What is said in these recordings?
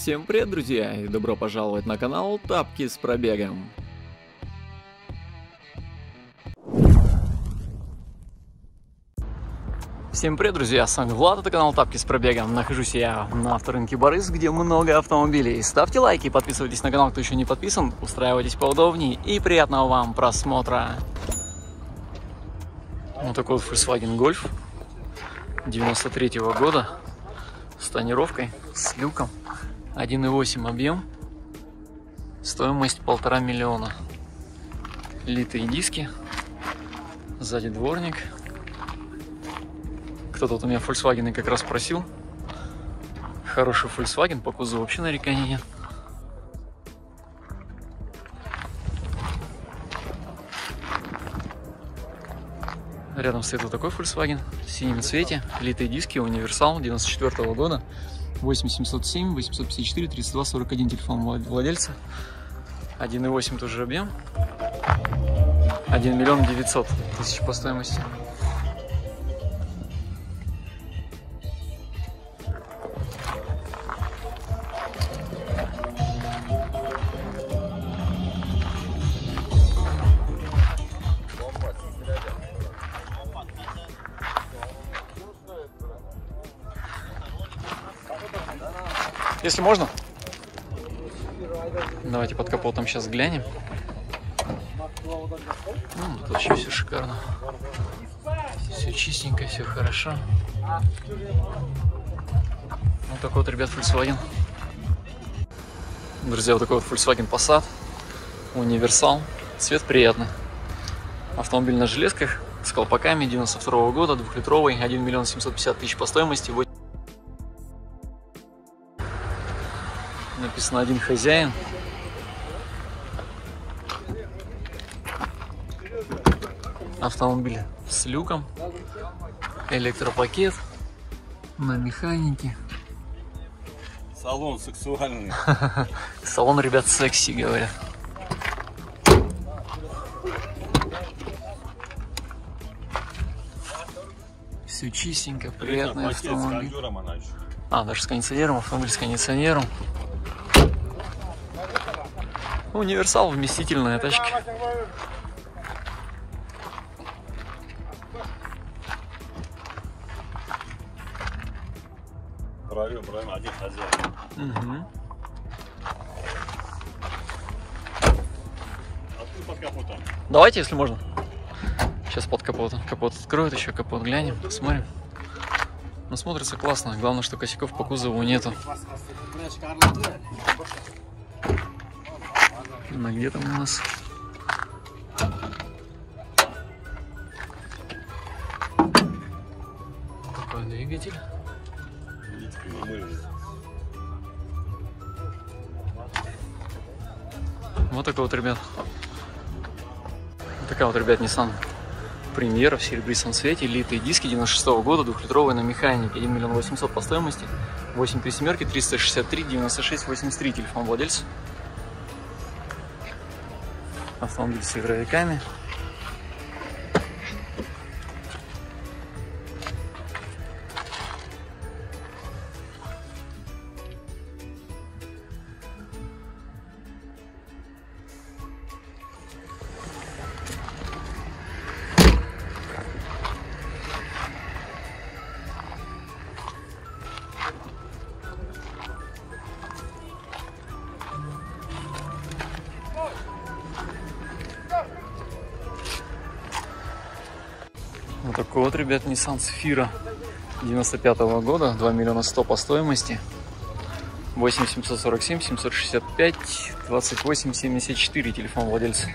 Всем привет, друзья, и добро пожаловать на канал Тапки с пробегом. Всем привет, друзья, с вами Влад, это канал Тапки с пробегом. Нахожусь я на авторынке Борис, где много автомобилей. Ставьте лайки, подписывайтесь на канал, кто еще не подписан, устраивайтесь поудобнее и приятного вам просмотра. Вот такой вот Volkswagen Golf 93 -го года с тонировкой, с люком. 1,8 объем, стоимость полтора миллиона. Литые диски, сзади дворник. Кто-то вот у меня Volkswagen как раз просил. Хороший Volkswagen, по кузову вообще нареканий нет. Рядом стоит вот такой Volkswagen в синем цвете, литые диски, универсал 94 -го года. 8707, 854, 32, 41 телефон владельца. 1,8 тоже объем. 1 миллион 900 тысяч по стоимости. Если можно. Давайте под капотом сейчас глянем. Ну, тут вообще все шикарно. Все чистенько, все хорошо. Вот такой вот, ребят, Volkswagen. Друзья, вот такой вот Volkswagen Passat. Универсал. Цвет приятный. Автомобиль на железках с колпаками 92 -го года, двухлитровый, 1 миллион 750 тысяч по стоимости, Написано один хозяин. Автомобиль с люком. Электропакет. На механике. Салон сексуальный. Салон, ребят, секси, говорят. Все чистенько, приятный автомобиль. А, даже с кондиционером, автомобиль с кондиционером. Универсал, вместительная тачка. Правильно, правильно, один хозяин. Угу. Давайте, если можно. Сейчас под капотом. Капот откроют, еще капот глянем, посмотрим. Ну, смотрится классно. Главное, что косяков по кузову нету. На где там у нас? Такой двигатель. Вот такой вот, ребят. Вот такая вот, ребят, Nissan Премьера в серебристом цвете, литые диски 96 -го года, двухлитровые на механике, 1 миллион 800 по стоимости, 8 при семерке, 363, 96, 83, телефон владельца. Автомобиль с игровиками. Ребят, Nissan Sfira 95 -го года, 2 миллиона 100 по стоимости. 8 747 765 28 74 телефон владельца.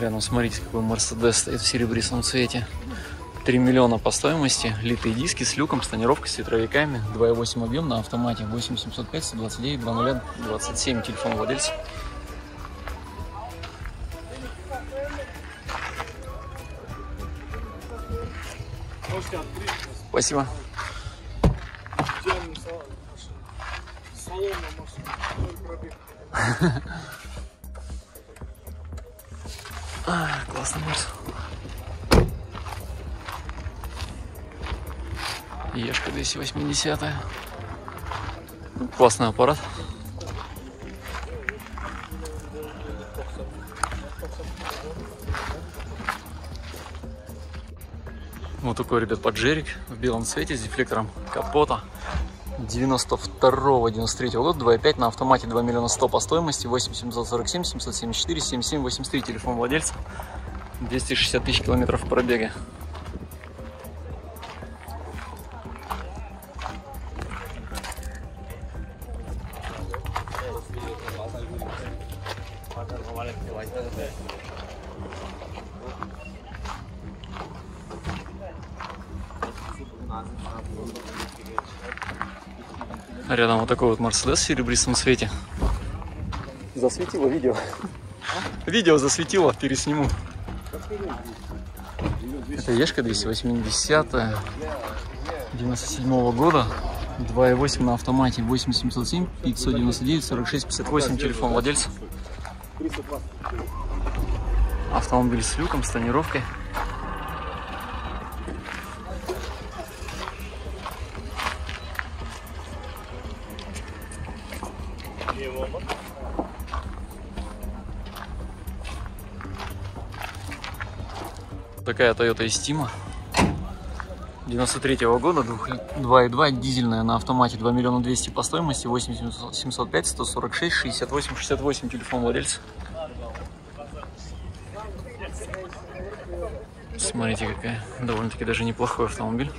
Рядом смотрите, какой Мерседес стоит в серебристом цвете. 3 миллиона по стоимости, литые диски с люком, с тонировкой, с ветровиками, 2.8 объем на автомате, 8705 129 20 27 телефон владельца. Спасибо. А, классный Марс. Ешка 280. Классный аппарат. Вот такой, ребят, поджерик в белом цвете с дефлектором капота. 92-93 года, 2.5 на автомате, 2 миллиона 100 по стоимости, 8747, 774, 7783, телефон владельца, 260 тысяч километров пробега. Рядом вот такой вот Мерседес в серебристом цвете. Засветило видео. Видео засветило, пересниму. Это Ешка 280 97 -го года. 2.8 на автомате, 8707, 599, 46, 58, телефон владельца. Автомобиль с люком, с тонировкой. Такая Toyota Estima 93 -го года, 2.2, дизельная на автомате, 2 миллиона 200 по стоимости, 8705, 146, 68, 68, телефон владельца. Смотрите, какая довольно-таки даже неплохой автомобиль.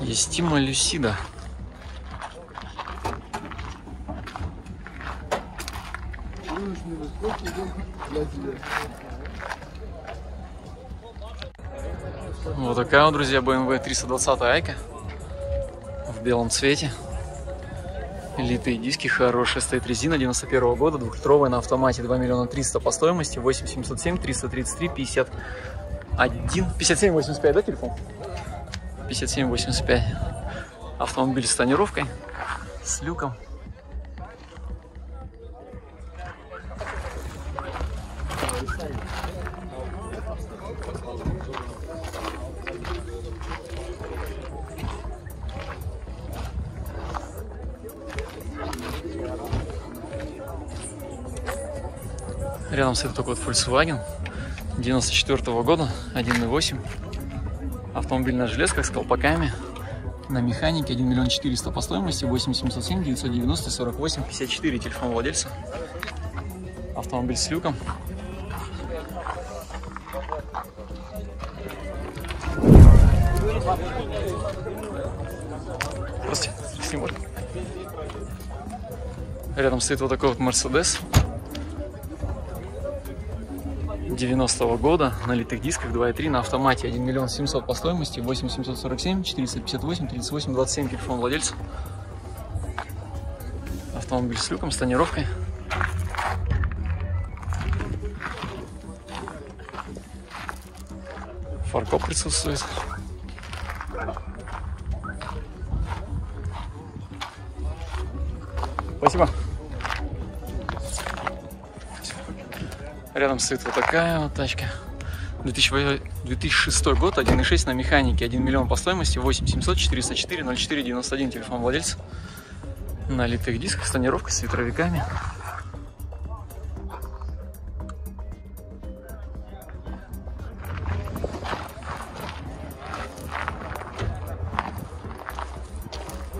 Естима Люсида. Вот такая вот, друзья, BMW 320 Айка в белом цвете. Литые диски хорошие, стоит резина 91 -го года, двухлитровая на автомате, 2 миллиона 300 по стоимости, 8707, 333, 51, 57, 85, да, телефон? 57, 85. Автомобиль с тонировкой, с люком. Рядом стоит такой вот Volkswagen 94 -го года, 1.8. Автомобиль на железках с колпаками. На механике 1 миллион 400 по стоимости, 8707 990 48 54 телефон владельца. Автомобиль с люком. Здравствуйте, снимай. Рядом стоит вот такой вот Mercedes 90 -го года на литых дисках 2.3 на автомате 1 миллион 700 по стоимости 8747 458 38 27 телефон владельца автомобиль с люком с тонировкой. Фаркоп присутствует. Спасибо Рядом стоит вот такая вот тачка. 2006 год, 1.6 на механике, 1 миллион по стоимости, 8700 404 04 91, телефон владельца. На литых дисках с с ветровиками.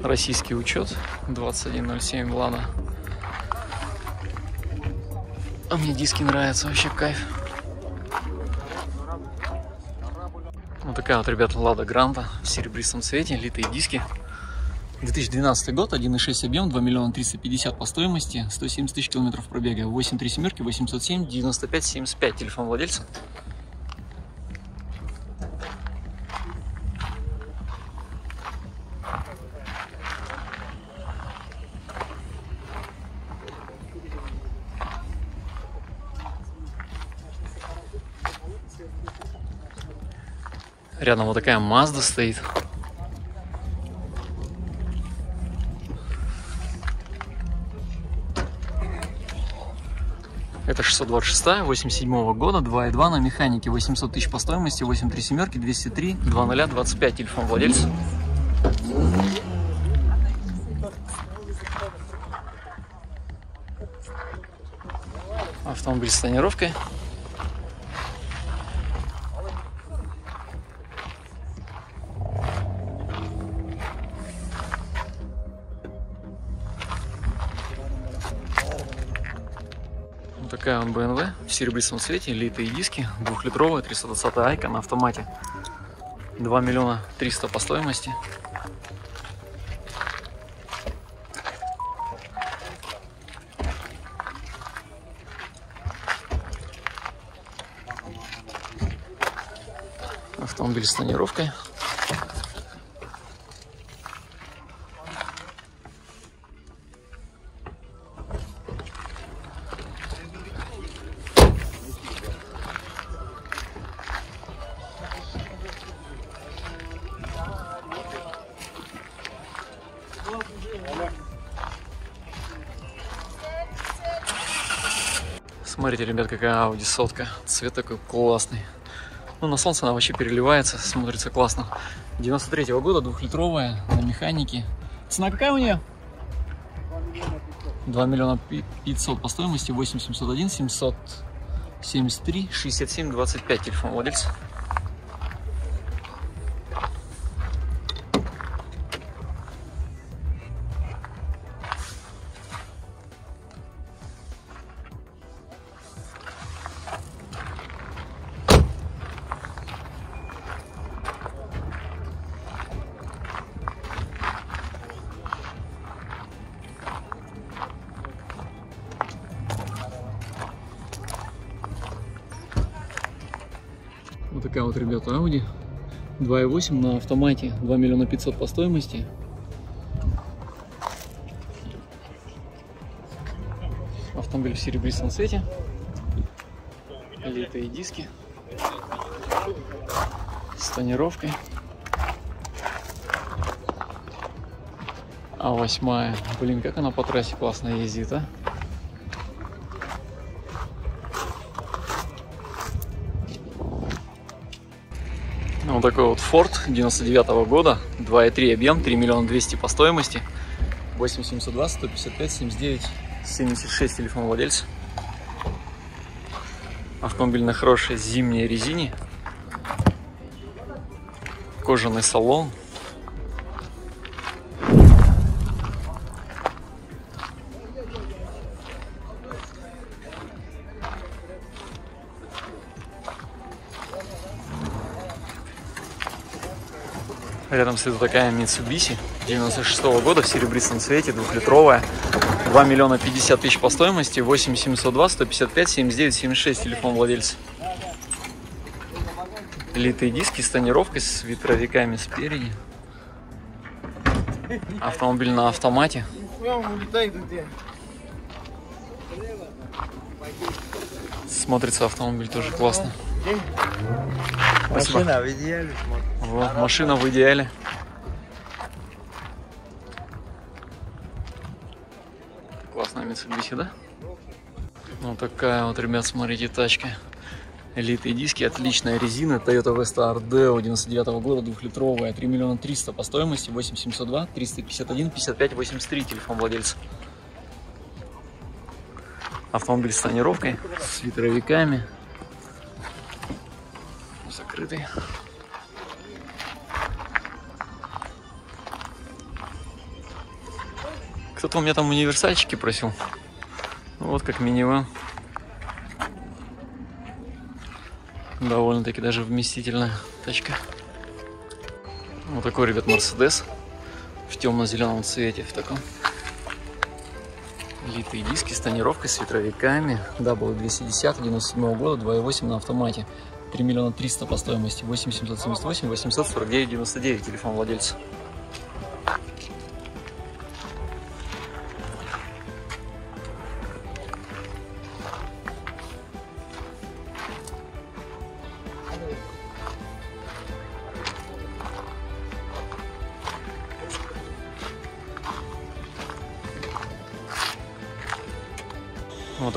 Российский учет 2107 Лада а мне диски нравятся, вообще кайф. Вот такая вот, ребята, Лада Гранта в серебристом цвете, литые диски. 2012 год, 1.6 объем, 2 миллиона 350 по стоимости, 170 тысяч километров пробега, 8 3 семерки, 807, 95 75, телефон владельца. Рядом вот такая Mazda стоит. Это 626, 87 года, 2.2 на механике, 800 тысяч по стоимости, 8.3 семерки, 203, 2.0, 25, телефон владельца. Автомобиль с тонировкой. Такая он BMW в серебристом цвете, литые диски, двухлитровая, 320 айка на автомате. 2 миллиона 300 по стоимости. Автомобиль с тонировкой. Смотрите, ребят, какая Audi сотка. Цвет такой классный. Ну, на солнце она вообще переливается, смотрится классно. 93 -го года, двухлитровая, на механике. Цена какая у нее? 2 миллиона 500 по стоимости, 8701, 773, 67, 25 телефон владельца. 2.8 на автомате, 2 миллиона 500 по стоимости. Автомобиль в серебристом цвете. Литые диски. С тонировкой. А восьмая. Блин, как она по трассе классно ездит, а? Вот такой вот Ford 99 -го года, 2.3 объем, 3 миллиона 200 по стоимости, 8720, 155, 79, 76 телефон владельца. Автомобиль на хорошей зимней резине, кожаный салон. Рядом стоит такая Mitsubishi 96 -го года в серебристом цвете, двухлитровая. 2 миллиона 50 тысяч по стоимости, 8 702, 155, 79, 76 телефон владельца. Литые диски с тонировкой, с ветровиками спереди. Автомобиль на автомате. Смотрится автомобиль тоже классно. Спасибо. Машина в идеале смотрит. Вот, машина в идеале. Классная Mitsubishi, да? Вот такая вот, ребят, смотрите, тачка. Элитные диски, отличная резина. Toyota Vesta Ardeo 99 -го года, двухлитровая, 3 миллиона 300 по стоимости, 8702, 351, 55, 83, телефон владельца. Автомобиль с тонировкой, с ветровиками. Закрытый. Кто-то у меня там универсальчики просил. Вот как минивэн. Довольно-таки даже вместительная тачка. Вот такой, ребят, Мерседес. В темно-зеленом цвете, в таком. Литые диски с тонировкой, с ветровиками. W210, 97 года, 2.8 на автомате. 3 миллиона 300 по стоимости. 8778, 849, 99 телефон владельца.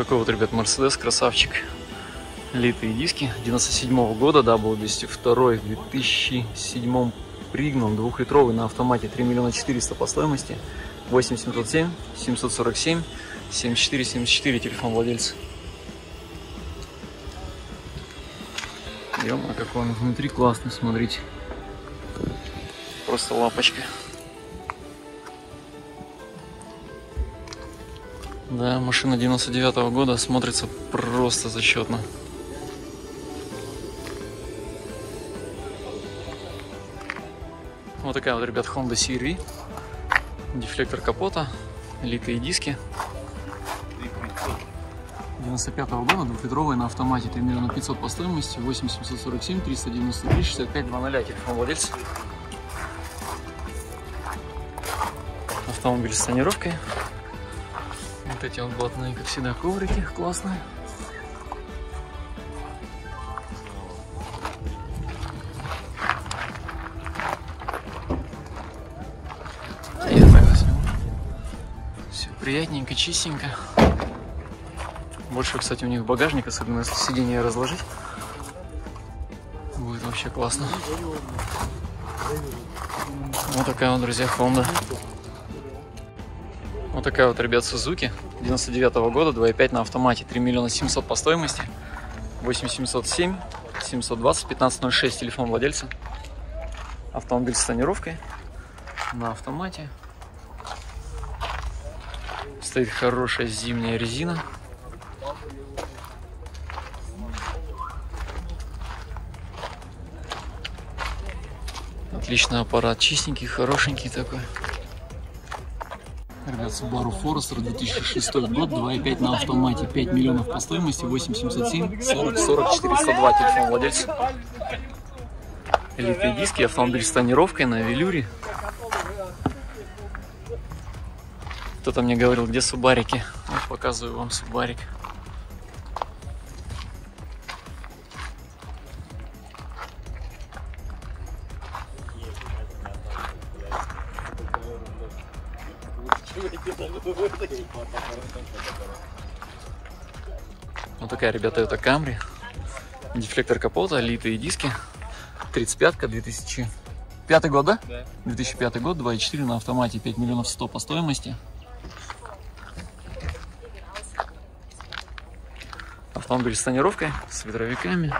Такой вот, ребят, Мерседес, красавчик. Литые диски 97 -го года, W202, в 2007 пригнан, двухлитровый на автомате, 3 миллиона 400 по стоимости, 8707, 747, 74, 74, телефон владельца. Ё, как он внутри классный, смотрите. Просто лапочка. Да, машина 99 -го года смотрится просто зачетно. Вот такая вот, ребят, Honda CR-V. Дефлектор капота, литые диски. 95 -го года, двухлитровая на автомате, 3 миллиона 500 по стоимости, 8747, 393, 65, 00, телефон владельца. Автомобиль с тонировкой. Вот эти вот блатные, как всегда, коврики классные. А я так. Все приятненько, чистенько. Больше, кстати, у них багажник, особенно если сиденье разложить. Будет вообще классно. Вот такая вот, друзья, Honda. Вот такая вот, ребят, Suzuki 99 -го года, 2.5 на автомате, 3 миллиона 700 по стоимости, 8707, 720, 1506, телефон владельца. Автомобиль с тонировкой на автомате. Стоит хорошая зимняя резина. Отличный аппарат, чистенький, хорошенький такой. Ребят, Subaru Forester 2006 год, 2.5 на автомате, 5 миллионов по стоимости, 8707, 40, 40, 402, телефон владельца. Элитные диски, автомобиль с тонировкой на велюре. Кто-то мне говорил, где субарики. Вот показываю вам субарик. Вот такая, ребята, это Camry. Дефлектор капота, литые диски. 35-ка, 2005 год, да? Да. 2005 год, 2.4 на автомате, 5 миллионов 100 по стоимости. Автомобиль с тонировкой, с ветровиками.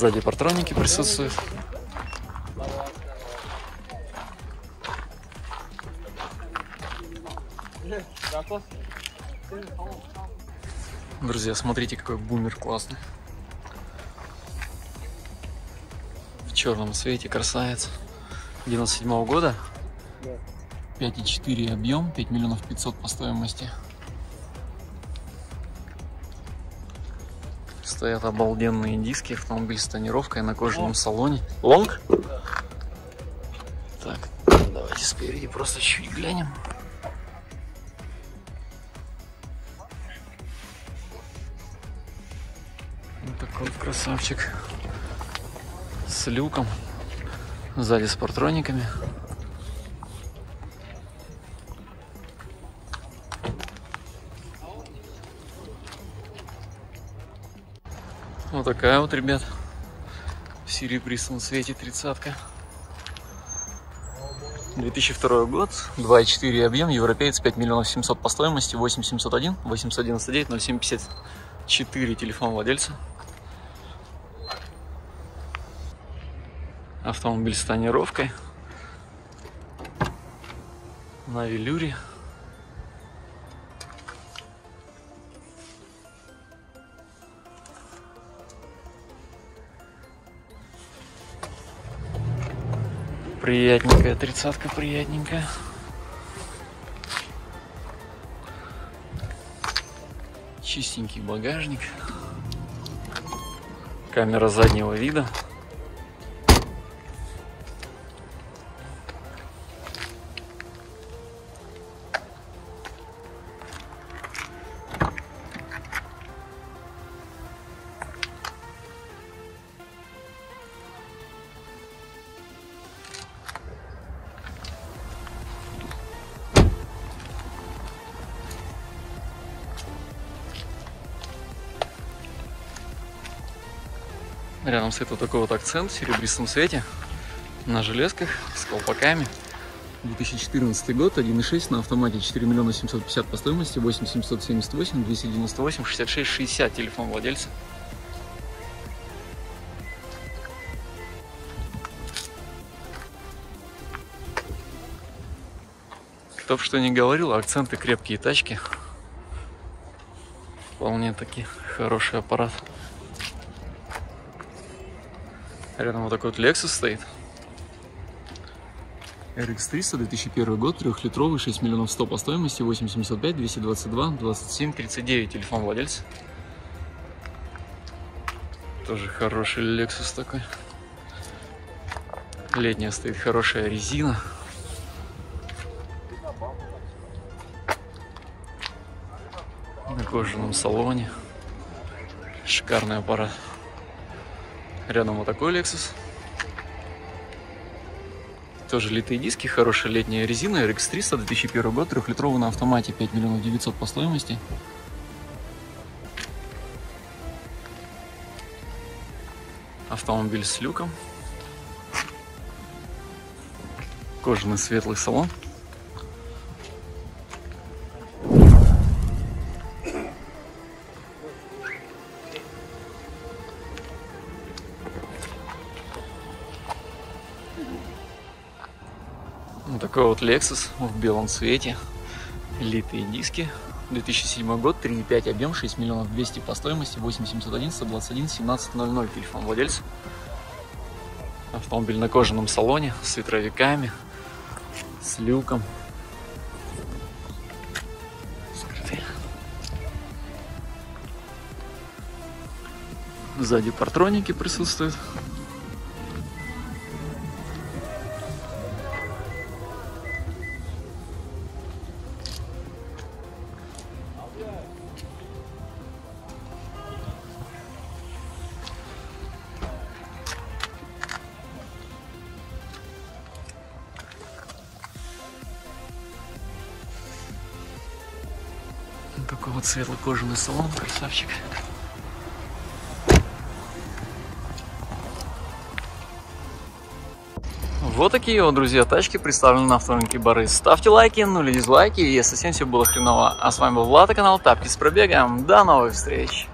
Сзади патроники присутствуют. Друзья, смотрите, какой бумер классный. В черном цвете, красавец. 97 -го года. 5,4 объем, 5 миллионов 500 по стоимости. Стоят обалденные диски, автомобиль с тонировкой на кожаном салоне. Лонг? Так, давайте спереди просто чуть глянем. Вот такой вот красавчик. С люком. Сзади с партрониками. Вот такая вот, ребят. В серебристом цвете тридцатка. 2002 год, 2,4 объем, европеец, 5 миллионов 700 по стоимости, 8701, 899, 0754, телефон владельца. Автомобиль с тонировкой. На велюре. Приятненькая, тридцатка приятненькая. Чистенький багажник. Камера заднего вида. Стоит вот такой вот акцент в серебристом цвете на железках с колпаками. 2014 год, 1.6 на автомате, 4 миллиона 750 по стоимости, 8 778, 298, 66, 60 телефон владельца. Кто бы что ни говорил, акценты крепкие тачки. Вполне таки хороший аппарат. Рядом вот такой вот Lexus стоит. RX 300, 2001 год, трехлитровый, 6 миллионов 100 по стоимости, 875, 222, 27, 39, телефон владельца. Тоже хороший Lexus такой. Летняя стоит хорошая резина. На кожаном салоне. Шикарный аппарат. Рядом вот такой Lexus. Тоже литые диски, хорошая летняя резина, RX 300, 2001 год, трехлитровый на автомате, 5 миллионов 900 по стоимости. Автомобиль с люком. Кожаный светлый салон. Такой вот Lexus в белом цвете. Литые диски. 2007 год, 3,5 объем, 6 миллионов 200 по стоимости, 8701 121 1700 телефон владельца. Автомобиль на кожаном салоне с ветровиками, с люком. Скрытый. Сзади партроники присутствуют. Такой вот светлый кожаный салон, красавчик. Вот такие вот, друзья, тачки представлены на авторынке Бары. Ставьте лайки, ну или дизлайки, если совсем все было хреново. А с вами был Влад, канал Тапки с пробегом. До новых встреч!